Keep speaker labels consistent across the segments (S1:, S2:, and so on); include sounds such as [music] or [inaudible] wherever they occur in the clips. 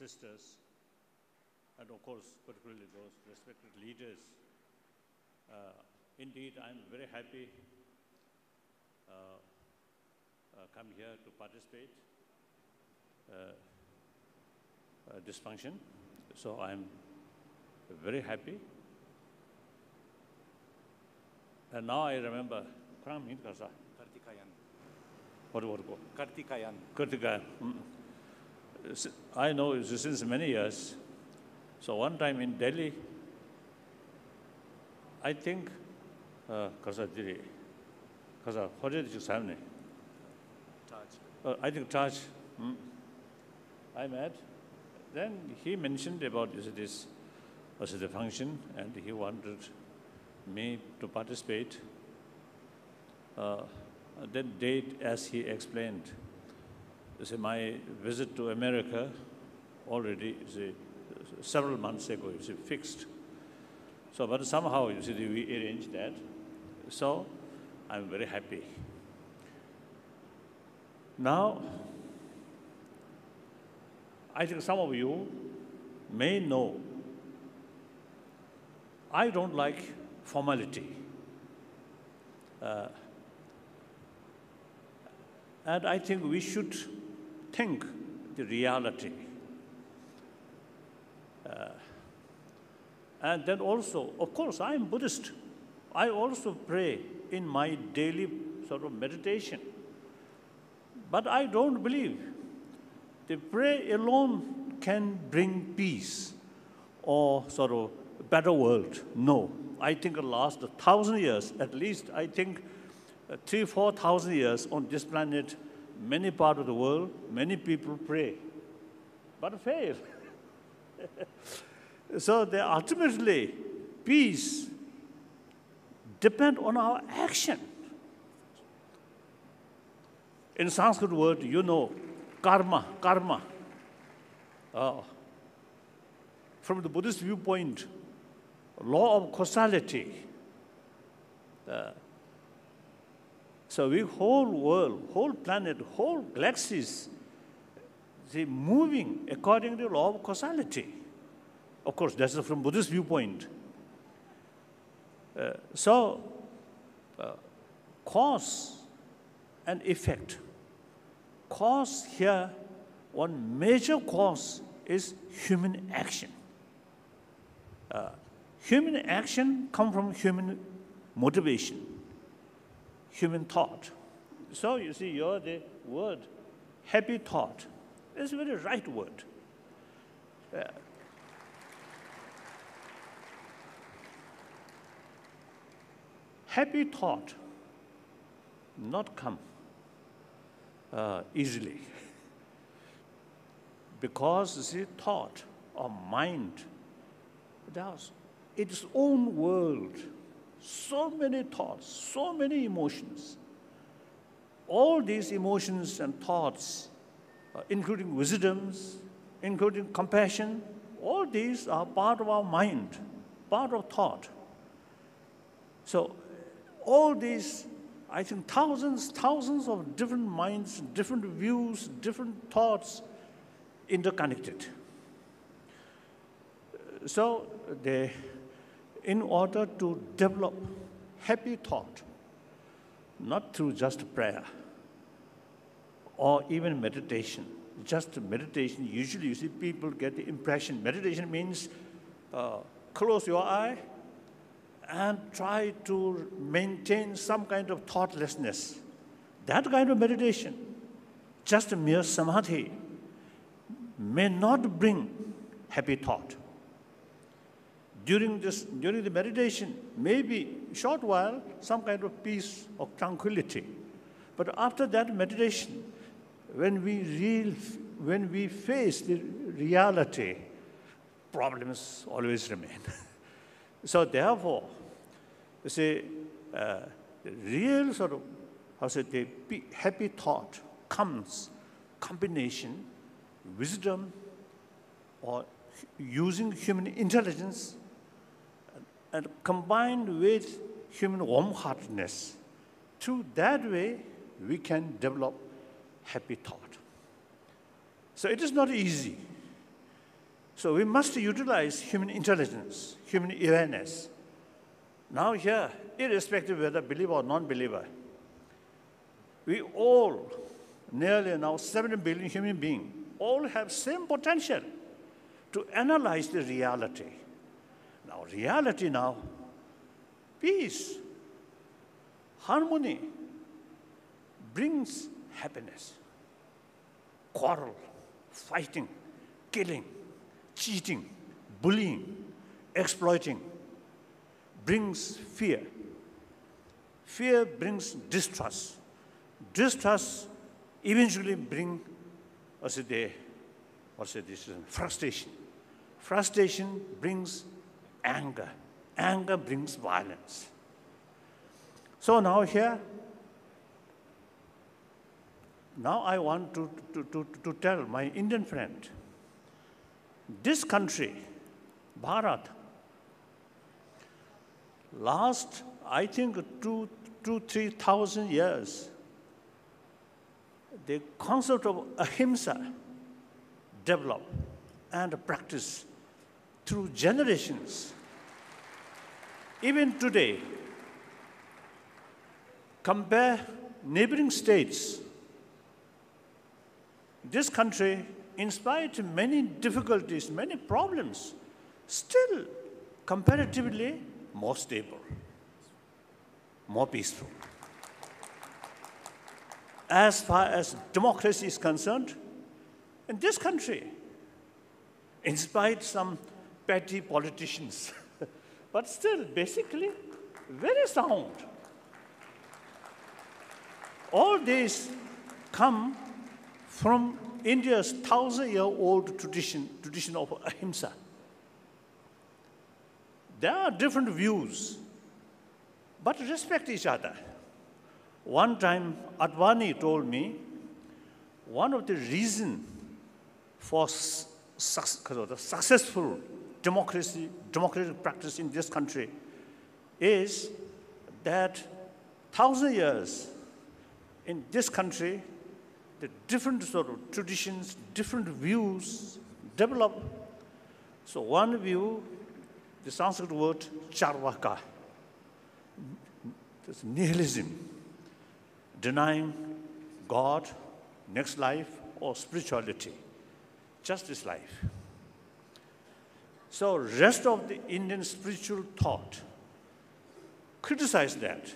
S1: sisters, and of course, particularly those respected leaders. Uh, indeed, I'm very happy uh, uh, come here to participate uh, uh, this function. So I'm very happy. And now I remember, Kram Hinkasa,
S2: Kartikayan.
S1: what what go?
S2: Kartikayan.
S1: Kartika. mm. I know since many years. So one time in Delhi, I think, uh, Kasa Diri, Kasa, what did you say?
S2: Taj.
S1: Uh, I think Taj, mm, I met. Then he mentioned about this, this was the function, and he wanted me to participate. Uh, that date, as he explained, see, my visit to America already several months ago, you see, fixed. So, but somehow, you see, we arranged that. So, I'm very happy. Now, I think some of you may know I don't like formality. Uh, and I think we should think the reality. Uh, and then also, of course, I am Buddhist. I also pray in my daily sort of meditation. But I don't believe the prayer alone can bring peace or sort of better world. No. I think the last thousand years, at least, I think uh, three, four thousand years on this planet, many part of the world, many people pray, but fail. [laughs] so they ultimately, peace depend on our action. In Sanskrit word, you know, karma, karma. oh. from the Buddhist viewpoint, law of causality, uh, so we whole world, whole planet, whole galaxies, they moving according to the law of causality. Of course, that's from Buddhist viewpoint. Uh, so, uh, cause and effect. Cause here, one major cause is human action. Uh, human action come from human motivation, human thought. So you see, you're the word happy thought. It's a very right word. Happy thought not come uh, easily because the thought or mind does its own world so many thoughts so many emotions all these emotions and thoughts uh, including wisdoms including compassion all these are part of our mind part of thought so all these, I think thousands, thousands of different minds, different views, different thoughts interconnected. So they, in order to develop happy thought, not through just prayer or even meditation, just meditation, usually you see people get the impression meditation means uh, close your eye and try to maintain some kind of thoughtlessness. That kind of meditation, just mere samadhi, may not bring happy thought. During, this, during the meditation, maybe short while, some kind of peace or tranquility. But after that meditation, when we, real, when we face the reality, problems always remain. [laughs] so therefore, you see, uh, the real sort of, how say, the happy thought comes combination, wisdom, or using human intelligence, and, combined with human warm-heartedness. Through that way, we can develop happy thought. So it is not easy. So we must utilize human intelligence, human awareness. Now here, irrespective whether believer or non-believer, we all, nearly now 7 billion human beings, all have same potential to analyze the reality. Now, reality now, peace, harmony brings happiness. Quarrel, fighting, killing, cheating, bullying, exploiting brings fear. Fear brings distrust. Distrust eventually brings, what's it? Frustration. Frustration brings anger. Anger brings violence. So now here, now I want to, to, to, to tell my Indian friend, this country, Bharat, last, I think, two, two, three thousand years, the concept of ahimsa developed and practiced through generations. Even today, compare neighboring states. This country, in spite of many difficulties, many problems, still comparatively more stable, more peaceful. As far as democracy is concerned, in this country, in spite some petty politicians, [laughs] but still basically very sound. All these come from India's thousand-year-old tradition, tradition of ahimsa. There are different views, but respect each other. One time, Advani told me one of the reasons for su- the successful democracy, democratic practice in this country is that thousand years in this country, the different sort of traditions, different views develop. So one view, the Sanskrit word charvaka, this nihilism, denying God, next life, or spirituality, just this life. So rest of the Indian spiritual thought criticize that,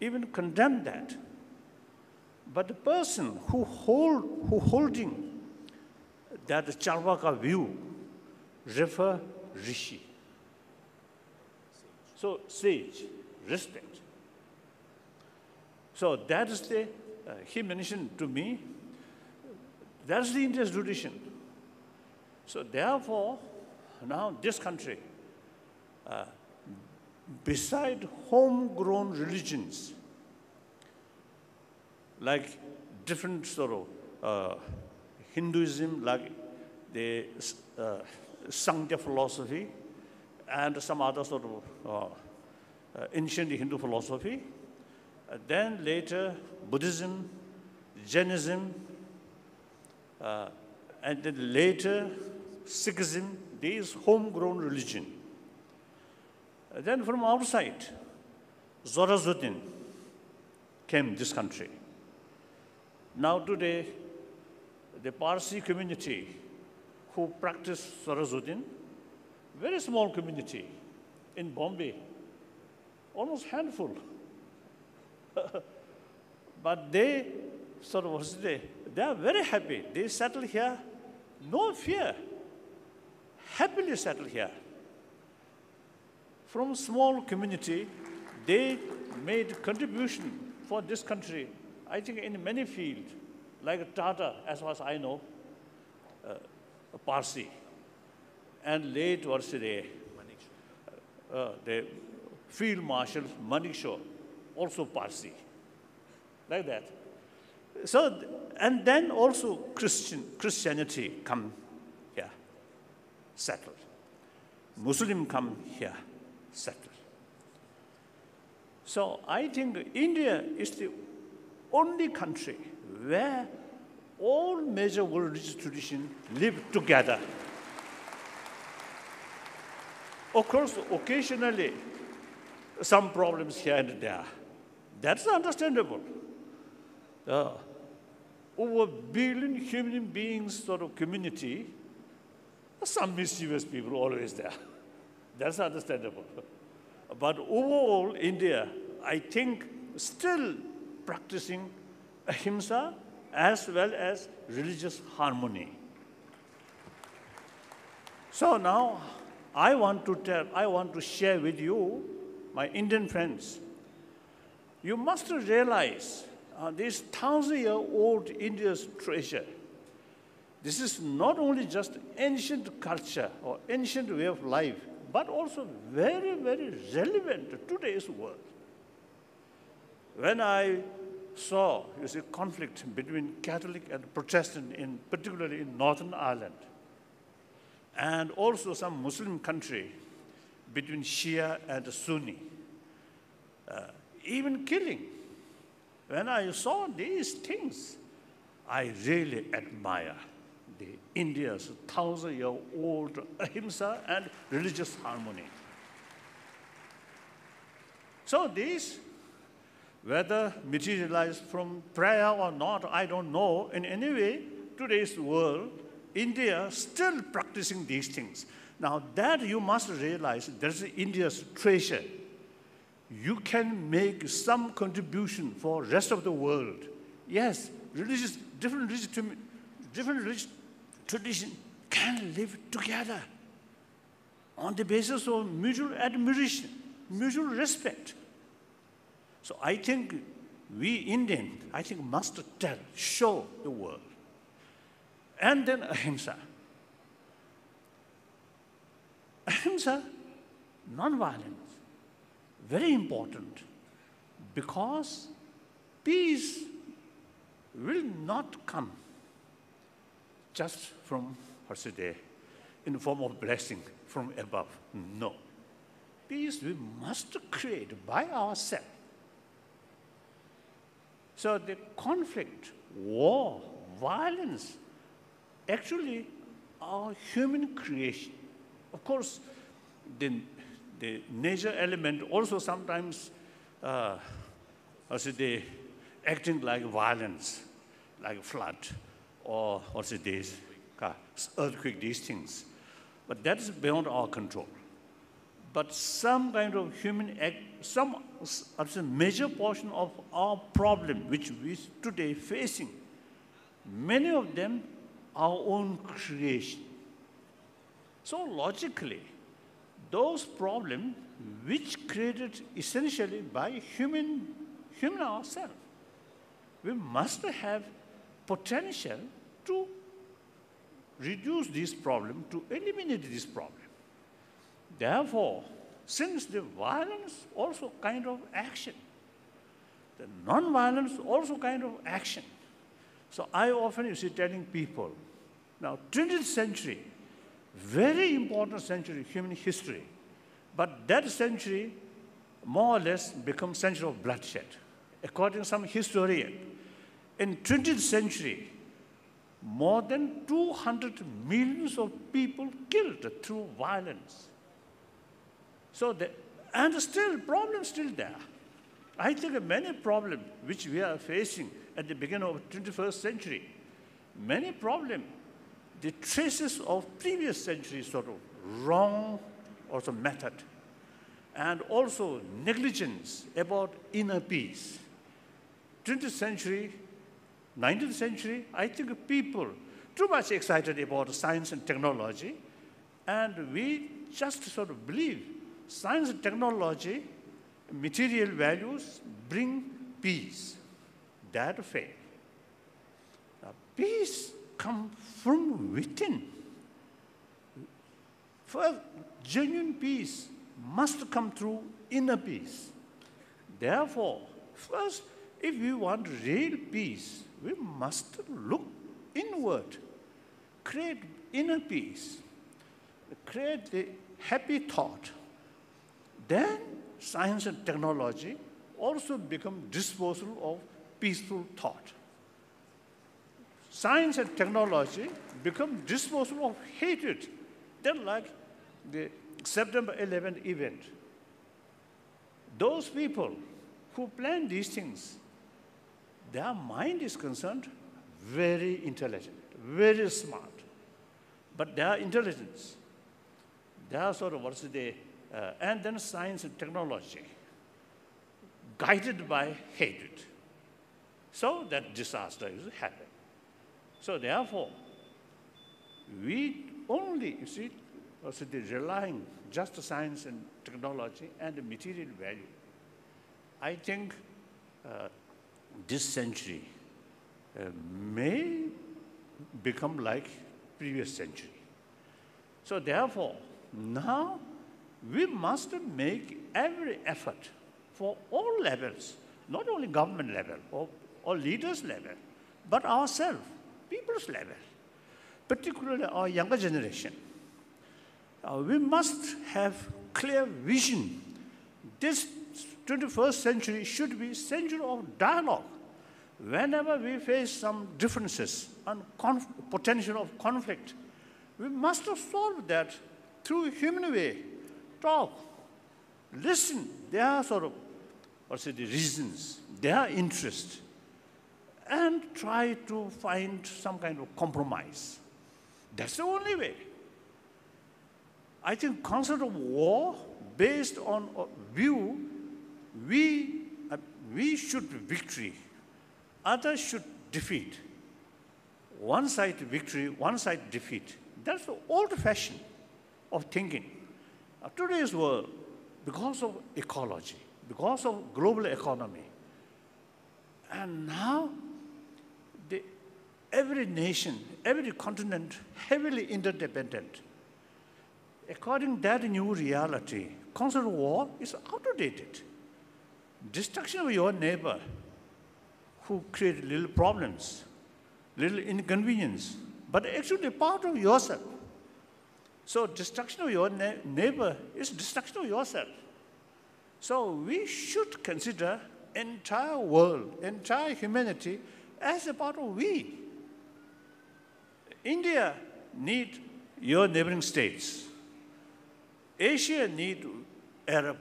S1: even condemn that. But the person who hold who holding that Charvaka view refer Rishi. So sage, respect. So that is the, uh, he mentioned to me, that's the India's tradition. So therefore, now this country, uh, beside homegrown religions, like different sort of uh, Hinduism, like the uh, philosophy, and some other sort of uh, uh, ancient Hindu philosophy. Uh, then later, Buddhism, Jainism, uh, and then later, Sikhism, these homegrown religion. Then from outside, Zoroastrian came this country. Now today, the Parsi community who practice Zoroastrian, very small community in Bombay, almost handful. [laughs] but they sort of they are very happy. They settle here, no fear, happily settle here. From small community, they made contribution for this country, I think in many fields, like Tata, as far as I know, uh, Parsi, and late was the, uh, the Field Marshal Manekshaw, also Parsi, like that. So, and then also Christian, Christianity come settled. Muslim come here, settled. So I think India is the only country where all major world religious traditions live together. Of course, occasionally, some problems here and there. That's understandable. Uh, over billion human beings sort of community, some mischievous people always there. That's understandable. But overall, India, I think, still practicing ahimsa as well as religious harmony. So now I want to tell, I want to share with you, my Indian friends, you must realize uh, this thousand year old India's treasure. This is not only just ancient culture or ancient way of life, but also very, very relevant to today's world. When I saw, you see, conflict between Catholic and Protestant, in particularly in Northern Ireland, and also some Muslim country between Shia and Sunni, uh, even killing. When I saw these things, I really admire the India's thousand-year-old ahimsa and religious harmony. So these, whether materialized from prayer or not, I don't know. In any way, today's world, India still practicing these things. Now that you must realize, there's India's treasure. You can make some contribution for rest of the world. Yes, religious, different religious, different religious tradition can live together on the basis of mutual admiration, mutual respect. So I think we Indian, I think must tell, show the world. And then ahimsa. Ahimsa, non-violence, very important because peace will not come just from Harsiday in the form of blessing from above. No. Peace we must create by ourselves. So the conflict, war, violence, actually are human creation. Of course, the, the nature element also sometimes, uh, also they acting like violence, like flood or it is, earthquake, these things. But that is beyond our control. But some kind of human act, some a major portion of our problem, which we today facing, many of them our own creation. So logically, those problems which created essentially by human, human ourselves, we must have potential to reduce this problem, to eliminate this problem. Therefore, since the violence also kind of action, the non-violence also kind of action. So I often you see telling people, now 20th century, very important century, in human history, but that century more or less becomes century of bloodshed. According to some historian, in 20th century, more than 200 millions of people killed through violence. So, the, and still, problem still there. I think many problems which we are facing at the beginning of 21st century, many problems, the traces of previous century sort of wrong also method, and also negligence about inner peace. 20th century 19th century, I think people too much excited about science and technology, and we just sort of believe science and technology, material values bring peace. That failed. Now, peace comes from within. First, genuine peace must come through inner peace. Therefore, first, if we want real peace, we must look inward, create inner peace, create the happy thought. Then science and technology also become disposal of peaceful thought. Science and technology become disposal of hatred. Then like the September 11th event, those people who plan these things, their mind is concerned, very intelligent, very smart. But their intelligence, their sort of, what's the, uh, and then science and technology, guided by hatred. So that disaster is happening. So therefore, we only, you see, also the relying just science and technology and the material value. I think uh, this century uh, may become like previous century. So therefore, now we must make every effort for all levels, not only government level or, or leaders level, but ourselves, people's level, particularly our younger generation. Uh, we must have clear vision. This 21st century should be century of dialogue. Whenever we face some differences and potential of conflict, we must solve that through human way. Talk, listen, their sort of, what's the reasons, their interest, and try to find some kind of compromise. That's the only way. I think concept of war based on a view, we, uh, we should victory, others should defeat. One side victory, one side defeat. That's the old fashion of thinking. Uh, today's world, because of ecology, because of global economy, and now the, every nation, every continent heavily interdependent according to that new reality, of war is outdated. Destruction of your neighbor who create little problems, little inconvenience, but actually part of yourself. So destruction of your neighbor is destruction of yourself. So we should consider entire world, entire humanity as a part of we. India need your neighboring states. Asia need Arab,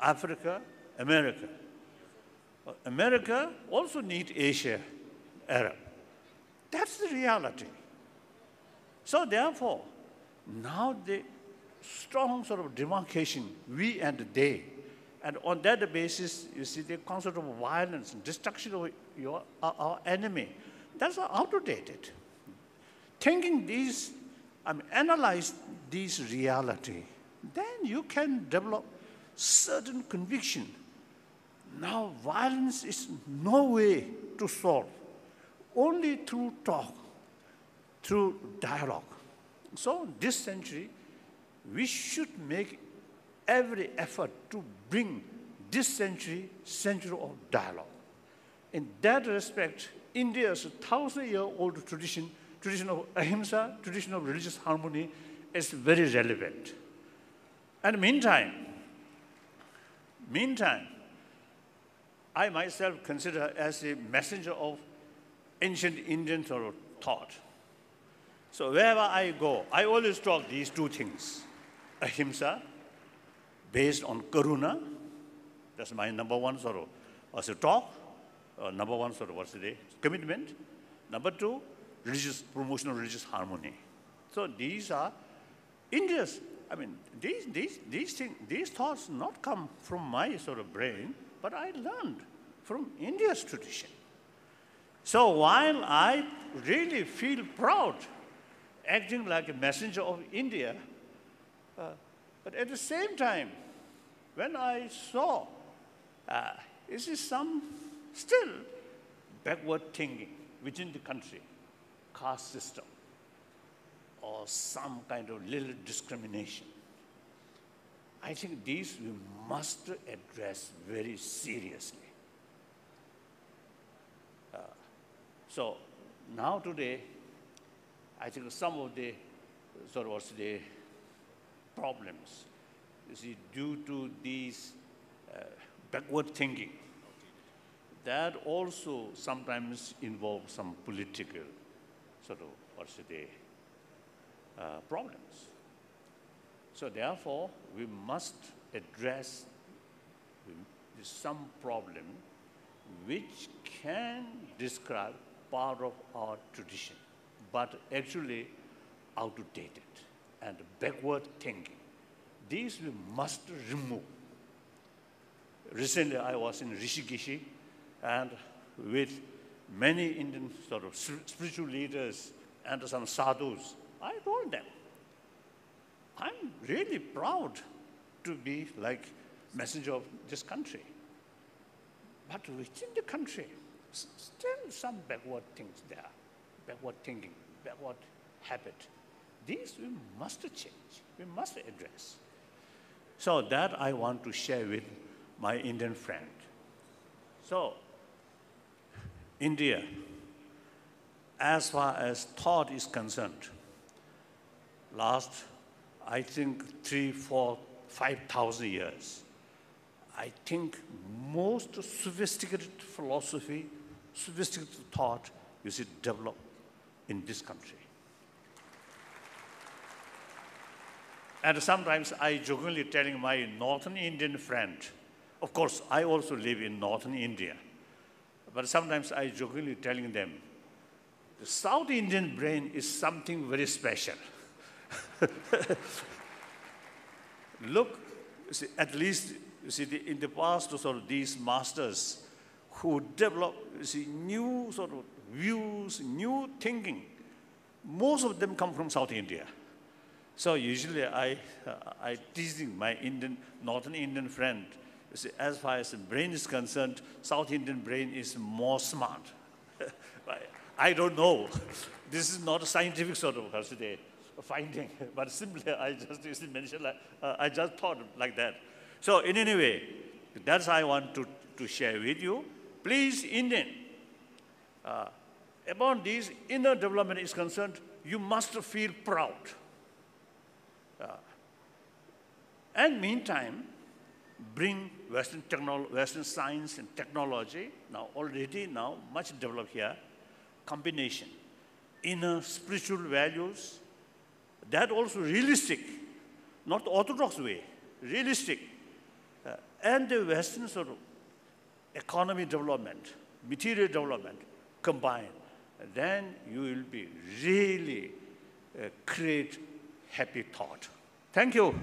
S1: Africa, America. America also need Asia, Arab. That's the reality. So therefore, now the strong sort of demarcation, we and they, and on that basis, you see the concept of violence and destruction of your, our enemy, that's outdated. Thinking these, I mean, analyze these reality, then you can develop certain conviction. Now violence is no way to solve. Only through talk, through dialogue. So this century, we should make every effort to bring this century, century of dialogue. In that respect, India's thousand-year-old tradition, tradition of ahimsa, tradition of religious harmony, is very relevant. And meantime, meantime, I myself consider as a messenger of ancient Indian thought. So wherever I go, I always talk these two things. Ahimsa, based on karuna, that's my number one sort of as a talk, uh, number one sort of what's the commitment. Number two, religious promotion of religious harmony. So these are India's I mean, these, these, these, things, these thoughts not come from my sort of brain, but I learned from India's tradition. So while I really feel proud acting like a messenger of India, uh, but at the same time, when I saw uh, this is some still backward thinking within the country, caste system, or some kind of little discrimination. I think these we must address very seriously. Uh, so now today, I think some of the sort of the problems, see, due to these uh, backward thinking, that also sometimes involves some political sort of what's the uh, problems. So therefore, we must address some problem which can describe part of our tradition, but actually outdated and backward thinking. These we must remove. Recently, I was in Rishikesh and with many Indian sort of spiritual leaders and some sadhus, I told them I'm really proud to be like messenger of this country. But within the country, still some backward things there, backward thinking, backward habit. These we must change, we must address. So that I want to share with my Indian friend. So, India, as far as thought is concerned, last, I think, three, four, five thousand years, I think most sophisticated philosophy, sophisticated thought, you see, develop in this country. And sometimes I jokingly telling my northern Indian friend, of course, I also live in northern India, but sometimes I jokingly telling them, the South Indian brain is something very special. [laughs] Look, see, at least see, the, in the past, sort of these masters who develop see, new sort of views, new thinking, most of them come from South India. So usually I, uh, I teasing my Indian, Northern Indian friend, see, as far as the brain is concerned, South Indian brain is more smart. [laughs] I don't know. [laughs] This is not a scientific sort of finding, [laughs] but simply I just mentioned, uh, I just thought like that. So in any way, that's I want to, to share with you. Please, Indian, uh, about this inner development is concerned, you must feel proud. Uh, and meantime, bring Western, Western science and technology, now already now much developed here, combination, inner spiritual values, that also realistic, not orthodox way, realistic, and the Western sort of economy development, material development combined, then you will be really uh, create happy thought. Thank you.